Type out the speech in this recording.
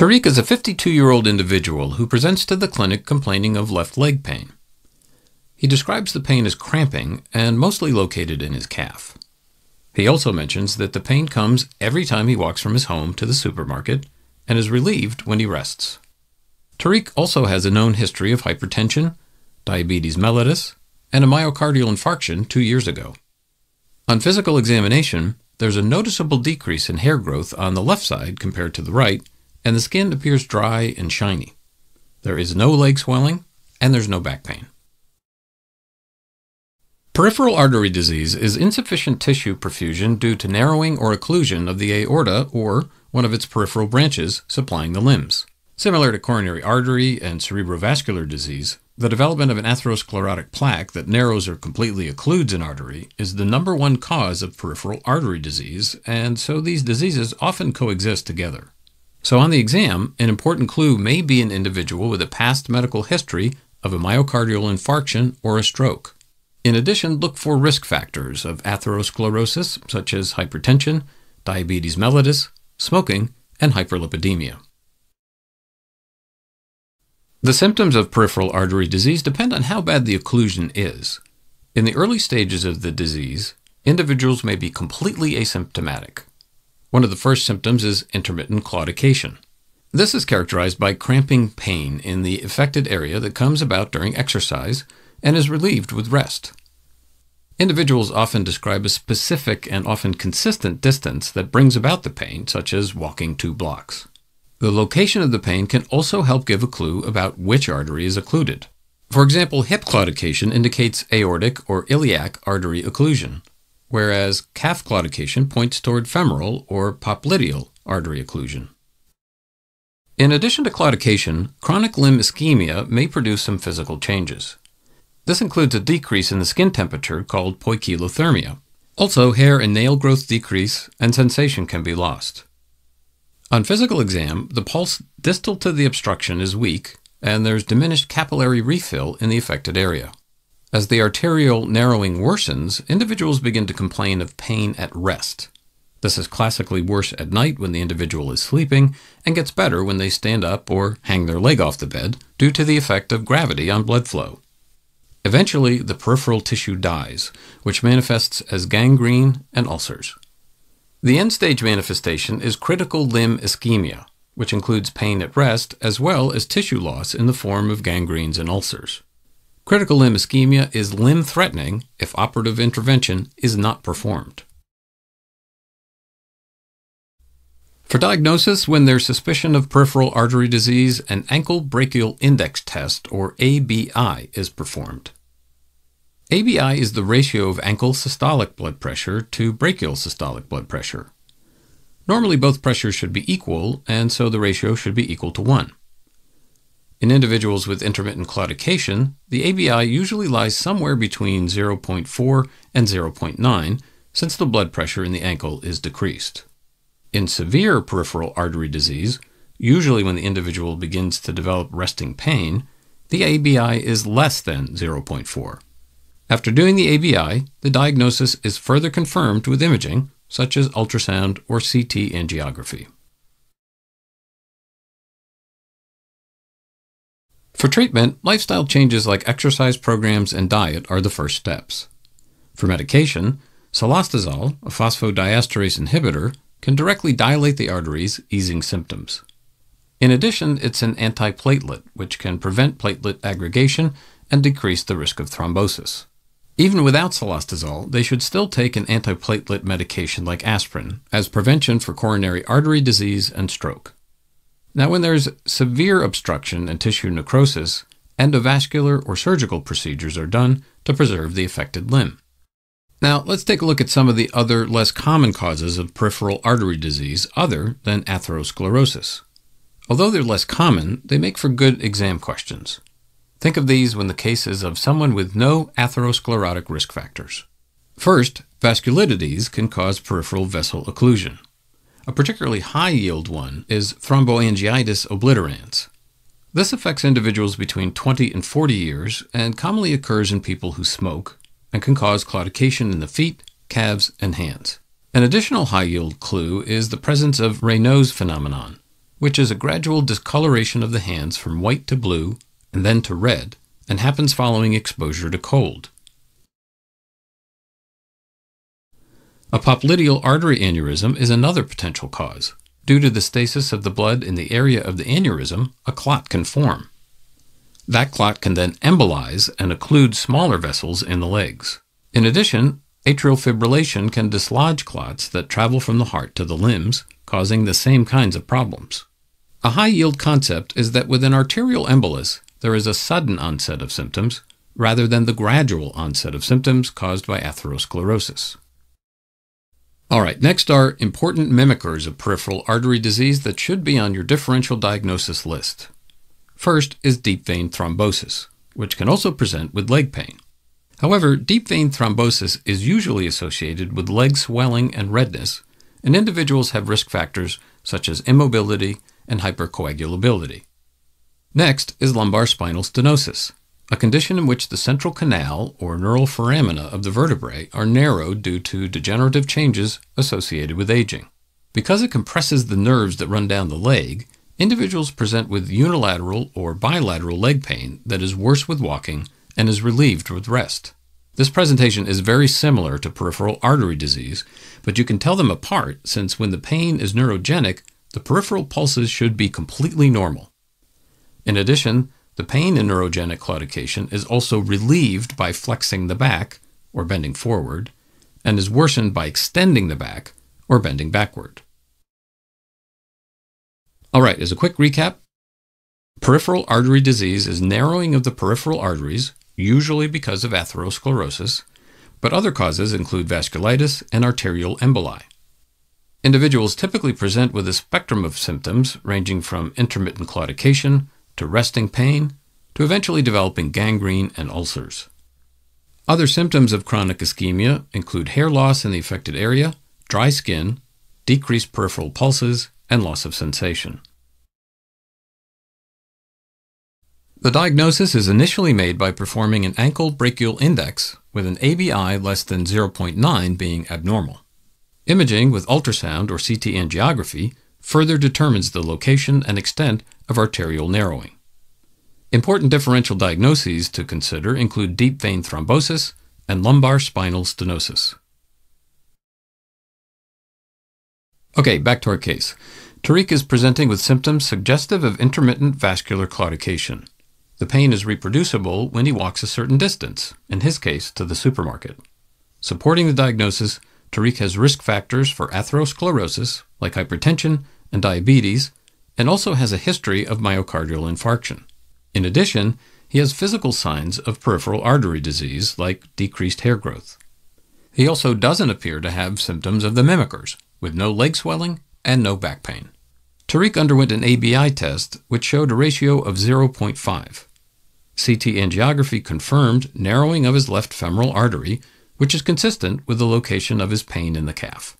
Tariq is a 52 year old individual who presents to the clinic complaining of left leg pain. He describes the pain as cramping and mostly located in his calf. He also mentions that the pain comes every time he walks from his home to the supermarket and is relieved when he rests. Tariq also has a known history of hypertension, diabetes mellitus, and a myocardial infarction two years ago. On physical examination, there's a noticeable decrease in hair growth on the left side compared to the right, and the skin appears dry and shiny. There is no leg swelling, and there's no back pain. Peripheral artery disease is insufficient tissue perfusion due to narrowing or occlusion of the aorta or one of its peripheral branches supplying the limbs. Similar to coronary artery and cerebrovascular disease, the development of an atherosclerotic plaque that narrows or completely occludes an artery is the number one cause of peripheral artery disease, and so these diseases often coexist together. So, on the exam, an important clue may be an individual with a past medical history of a myocardial infarction or a stroke. In addition, look for risk factors of atherosclerosis, such as hypertension, diabetes mellitus, smoking, and hyperlipidemia. The symptoms of peripheral artery disease depend on how bad the occlusion is. In the early stages of the disease, individuals may be completely asymptomatic. One of the first symptoms is intermittent claudication. This is characterized by cramping pain in the affected area that comes about during exercise and is relieved with rest. Individuals often describe a specific and often consistent distance that brings about the pain, such as walking two blocks. The location of the pain can also help give a clue about which artery is occluded. For example, hip claudication indicates aortic or iliac artery occlusion, whereas calf claudication points toward femoral or popliteal artery occlusion. In addition to claudication, chronic limb ischemia may produce some physical changes. This includes a decrease in the skin temperature called poikilothermia. Also, hair and nail growth decrease and sensation can be lost. On physical exam, the pulse distal to the obstruction is weak, and there's diminished capillary refill in the affected area. As the arterial narrowing worsens, individuals begin to complain of pain at rest. This is classically worse at night when the individual is sleeping, and gets better when they stand up or hang their leg off the bed due to the effect of gravity on blood flow. Eventually, the peripheral tissue dies, which manifests as gangrene and ulcers. The end stage manifestation is critical limb ischemia, which includes pain at rest as well as tissue loss in the form of gangrenes and ulcers. Critical limb ischemia is limb threatening if operative intervention is not performed. For diagnosis, when there's suspicion of peripheral artery disease, an ankle brachial index test, or ABI, is performed. ABI is the ratio of ankle systolic blood pressure to brachial systolic blood pressure. Normally, both pressures should be equal, and so the ratio should be equal to 1. In individuals with intermittent claudication, the ABI usually lies somewhere between 0.4 and 0.9 since the blood pressure in the ankle is decreased. In severe peripheral artery disease, usually when the individual begins to develop resting pain, the ABI is less than 0.4. After doing the ABI, the diagnosis is further confirmed with imaging, such as ultrasound or CT angiography. For treatment, lifestyle changes like exercise programs and diet are the first steps. For medication, cilostazol, a phosphodiesterase inhibitor, can directly dilate the arteries, easing symptoms. In addition, it's an antiplatelet, which can prevent platelet aggregation and decrease the risk of thrombosis. Even without cilostazol, they should still take an antiplatelet medication like aspirin as prevention for coronary artery disease and stroke. Now, when there's severe obstruction and tissue necrosis, endovascular or surgical procedures are done to preserve the affected limb. Now, let's take a look at some of the other less common causes of peripheral artery disease other than atherosclerosis. Although they're less common, they make for good exam questions. Think of these when the case is of someone with no atherosclerotic risk factors. First, vasculitides can cause peripheral vessel occlusion. A particularly high yield one is thromboangiitis obliterans. This affects individuals between 20 and 40 years and commonly occurs in people who smoke and can cause claudication in the feet, calves, and hands. An additional high yield clue is the presence of Raynaud's phenomenon, which is a gradual discoloration of the hands from white to blue and then to red, and happens following exposure to cold. A popliteal artery aneurysm is another potential cause. Due to the stasis of the blood in the area of the aneurysm, a clot can form. That clot can then embolize and occlude smaller vessels in the legs. In addition, atrial fibrillation can dislodge clots that travel from the heart to the limbs, causing the same kinds of problems. A high yield concept is that with an arterial embolus, there is a sudden onset of symptoms rather than the gradual onset of symptoms caused by atherosclerosis. All right, next are important mimickers of peripheral artery disease that should be on your differential diagnosis list. First is deep vein thrombosis, which can also present with leg pain. However, deep vein thrombosis is usually associated with leg swelling and redness, and individuals have risk factors such as immobility and hypercoagulability. Next is lumbar spinal stenosis, a condition in which the central canal or neural foramina of the vertebrae are narrowed due to degenerative changes associated with aging. Because it compresses the nerves that run down the leg, individuals present with unilateral or bilateral leg pain that is worse with walking and is relieved with rest. This presentation is very similar to peripheral artery disease, but you can tell them apart since when the pain is neurogenic, the peripheral pulses should be completely normal. In addition, the pain in neurogenic claudication is also relieved by flexing the back, or bending forward, and is worsened by extending the back, or bending backward. All right, as a quick recap, peripheral artery disease is narrowing of the peripheral arteries, usually because of atherosclerosis, but other causes include vasculitis and arterial emboli. Individuals typically present with a spectrum of symptoms ranging from intermittent claudication to resting pain to eventually developing gangrene and ulcers. Other symptoms of chronic ischemia include hair loss in the affected area, dry skin, decreased peripheral pulses, and loss of sensation. The diagnosis is initially made by performing an ankle brachial index with an ABI less than 0.9 being abnormal. Imaging with ultrasound or CT angiography further determines the location and extent of arterial narrowing. Important differential diagnoses to consider include deep vein thrombosis and lumbar spinal stenosis. Okay, back to our case. Tariq is presenting with symptoms suggestive of intermittent vascular claudication. The pain is reproducible when he walks a certain distance, in his case to the supermarket. Supporting the diagnosis, Tariq has risk factors for atherosclerosis, like hypertension and diabetes, and also has a history of myocardial infarction. In addition, he has physical signs of peripheral artery disease, like decreased hair growth. He also doesn't appear to have symptoms of the mimickers, with no leg swelling and no back pain. Tariq underwent an ABI test, which showed a ratio of 0.5. CT angiography confirmed narrowing of his left femoral artery, which is consistent with the location of his pain in the calf.